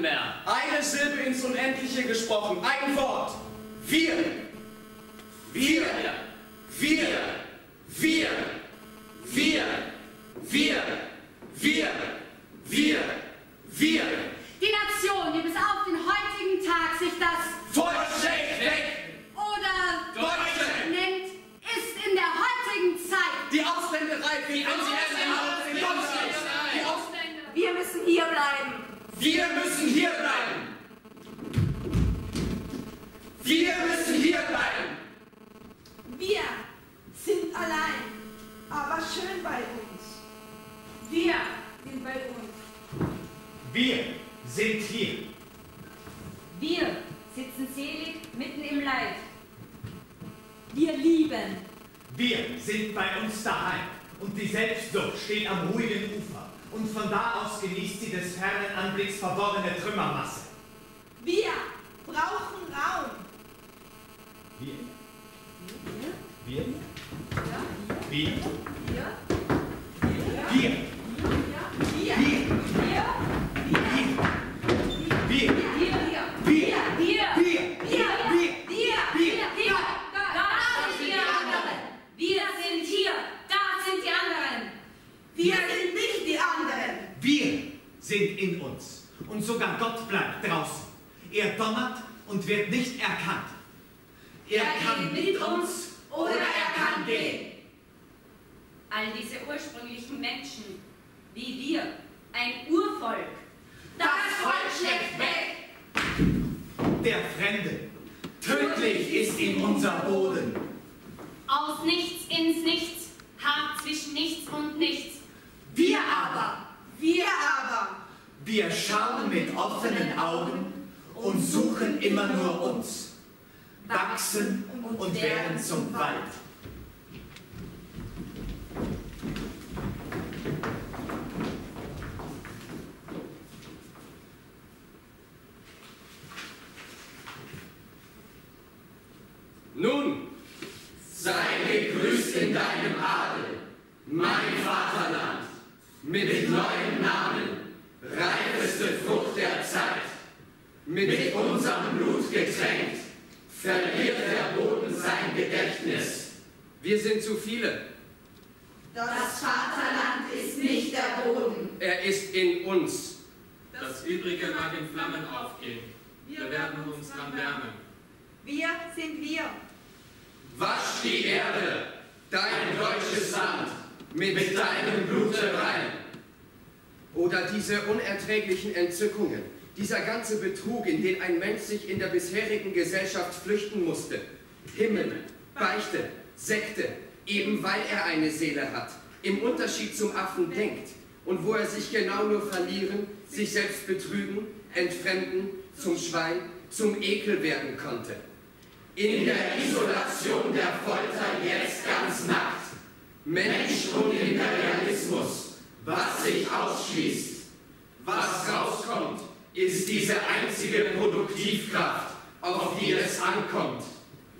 mehr. Eine Silbe ins Unendliche gesprochen, ein Wort. Wir. Wir. Wir. Wir. Wir. Wir. Wir. Wir. Wir. Die Nation, die bis auf den heutigen Tag sich das bei uns. Wir sind bei uns. Wir sind hier. Wir sitzen selig mitten im Leid. Wir lieben. Wir sind bei uns daheim. Und die Selbstsucht steht am ruhigen Ufer. Und von da aus genießt sie des fernen Anblicks verworrene Trümmermasse. Wir brauchen Raum. Wir. Wir. Wir. Wir. Wir. Wir. Wir. Wir. Wir. Wir. Wir. Da sind die anderen. Wir sind hier. Da sind die anderen. Wir sind nicht die anderen. Wir sind in uns. Und sogar Gott bleibt draußen. Er donnert und wird nicht erkannt. Er kann mit uns oder er kann gehen. All diese ursprünglichen Menschen, wie wir, ein Urvolk. Das Volk schlägt weg. Der Fremde. Tödlich ist ihm unser Boden. Aus nichts ins Nichts, hart zwischen nichts und nichts. Wir aber, wir aber, Wir schauen mit offenen Augen und suchen immer nur uns. Wachsen und werden zum Wald. Nun, sei gegrüßt in deinem Adel, mein Vaterland, mit neuen Namen, Frucht der Zeit, mit unserem Blut getränkt, verliert der Boden sein Gedächtnis. Wir sind zu viele, das Vaterland ist nicht der Boden. er ist in uns. Das Übrige mag in Flammen aufgehen. Wir werden uns dran wärmen. Wir sind wir. Wasch die Erde, dein deutsches Land, mit deinem Blute rein. Oder diese unerträglichen Entzückungen, dieser ganze Betrug, in den ein Mensch sich in der bisherigen Gesellschaft flüchten musste. Himmel, Beichte, Sekte, eben weil er eine Seele hat, im Unterschied zum Affen denkt und wo er sich genau nur verlieren, sich selbst betrügen, entfremden, zum Schwein, zum Ekel werden konnte. In der Isolation der Folter jetzt ganz nackt. Mensch und Imperialismus, was sich ausschließt. Was rauskommt, ist diese einzige Produktivkraft, auf die es ankommt.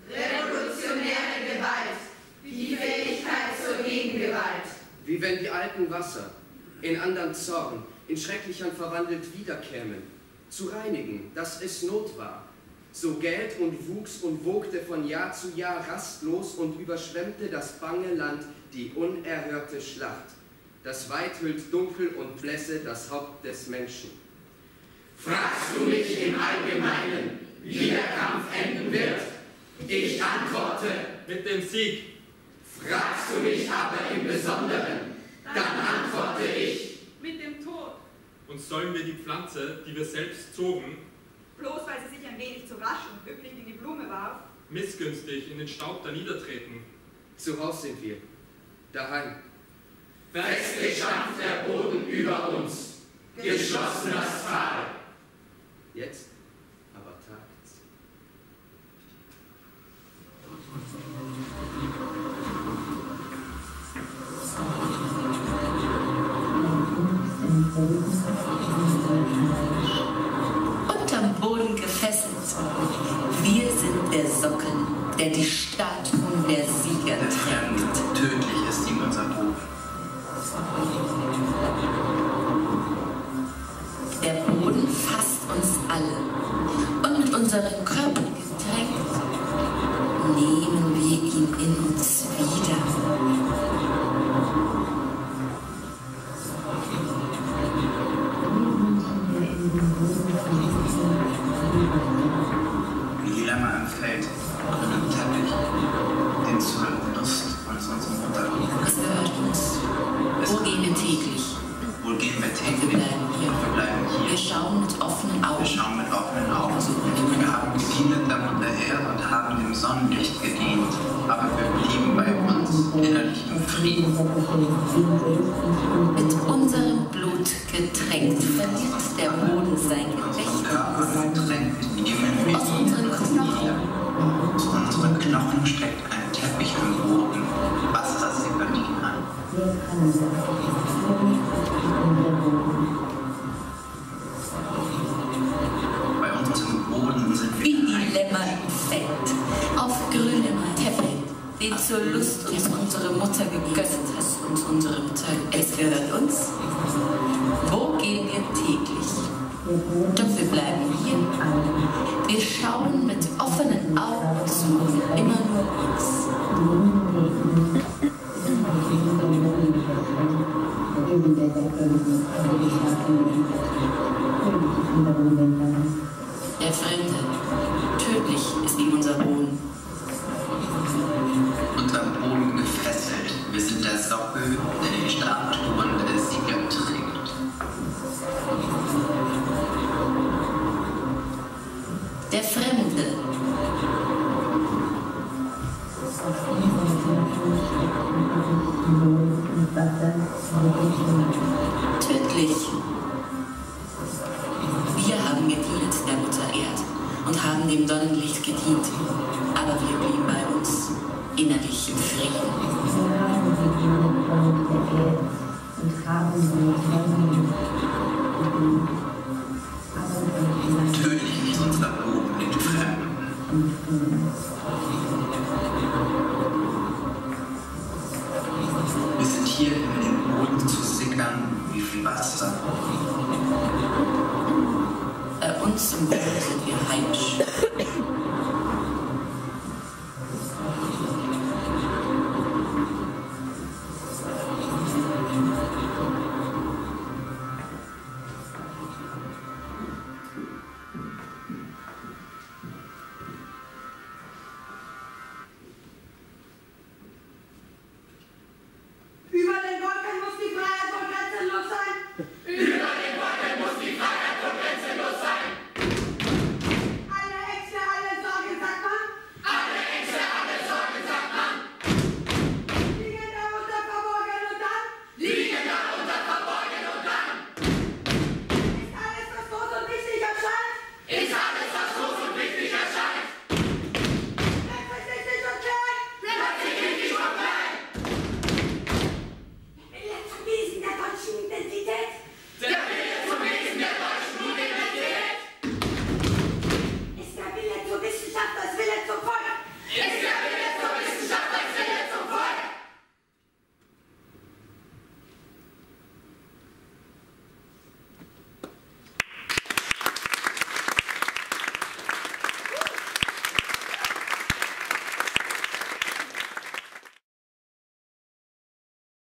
Revolutionäre Gewalt. Die Fähigkeit zur Gegengewalt. Wie wenn die alten Wasser in andern Zorn, in Schrecklichern verwandelt wiederkämen, zu reinigen, dass es Not war. So gält und wuchs und wogte von Jahr zu Jahr rastlos und überschwemmte das bange Land die unerhörte Schlacht. Das Weit hüllt dunkel und blässe das Haupt des Menschen. Fragst du mich im Allgemeinen, wie der Kampf enden wird? Ich antworte, Mit dem Sieg fragst du mich aber im Besonderen, dann antworte ich, Mit dem Tod. und sollen wir die Pflanze, die wir selbst zogen, Bloß weil sie sich ein wenig zu rasch und üppig in die Blume warf. missgünstig in den Staub da niedertreten. Zu Haus sind wir, daheim. Festgestampft der Boden über uns, geschlossen das Tal. Jetzt aber tagt's. unterm Boden gefesselt. Wir sind der Sockel, der die Statuen unseren Körpern getränkt nehmen wir ihn in uns wieder. Wie die Lämmer im Feld, grünen Teppich, den zur Lust uns unsere Mutter Es gehört uns. Wo gehen wir täglich? Wohl gehen Wir täglich, Wir schauen mit offenen Wir Augen. schauen mit offenen Augen. Wir haben gedient der Mutter her und haben dem Sonnenlicht gedient. Aber wir blieben bei uns innerlich im Frieden. Mit unserem Blut getränkt verliert der Boden sein Gedächtnis. Wir Aus unseren Knochen Zu unseren Knochen steckt ein Teppich im Boden. Wasser sickert ihn an. Den zur Lust uns unsere Mutter gegönnt hat und unsere Mutter. Es gehört uns. Wo gehen wir täglich? Doch wir bleiben hier. Wir schauen mit offenen Augen zu, immer nur uns. Die Statuen Sieger trägt. Der Fremde, tödlich. Wir haben gedient der Mutter Erd und haben dem Sonnenlicht gedient, aber wir blieben bei uns, innerlich im Frieden. Wir sind hier, um den Boden zu sickern wie Wasser. Bei uns im Boden sind wir heimisch.